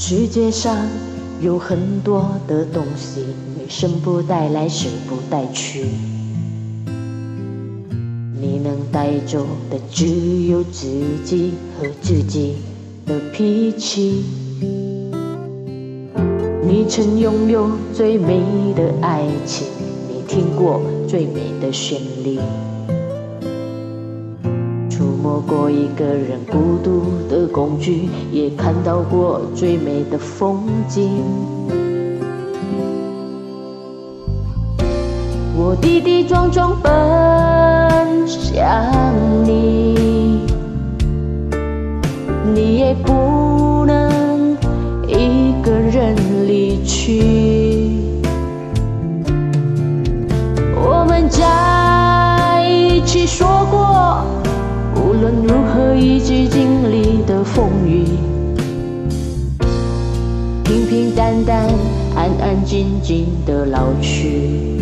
世界上有很多的东西，你生不带来，死不带去。你能带走的只有自己和自己的脾气。你曾拥有最美的爱情，你听过最美的旋律。摸过一个人孤独的恐惧，也看到过最美的风景。我跌跌撞撞奔向你，论如何，一起经历的风雨，平平淡淡，安安静静的老去。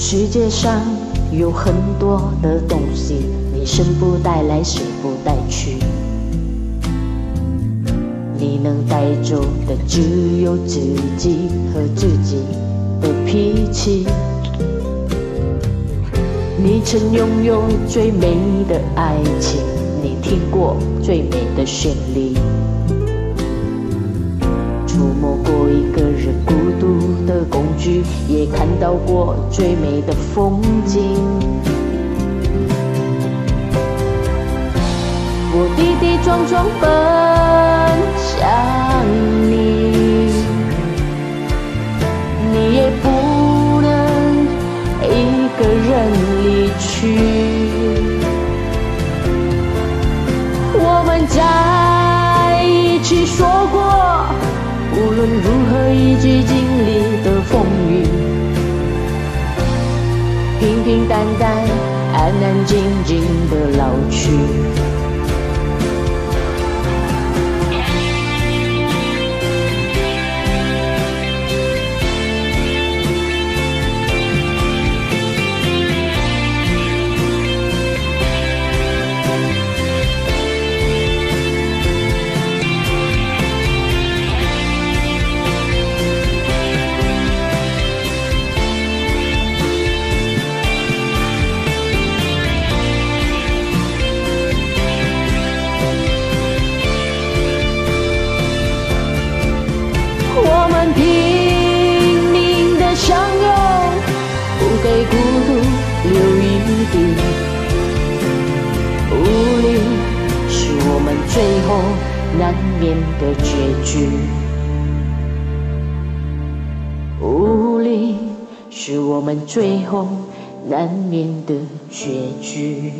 世界上有很多的东西，你生不带来，死不带去。你能带走的只有自己和自己的脾气。你曾拥有最美的爱情，你听过最美的旋律。触摸过一个人孤孤独的工具，也看到过最美的风景。我跌跌撞撞奔向你，你也不能一个人离去。我们在一起经历的风雨，平平淡淡，安安静静的老去。我们拼命的相拥，不给孤独留一地，无力是我们最后难免的结局。无力是我们最后难免的结局。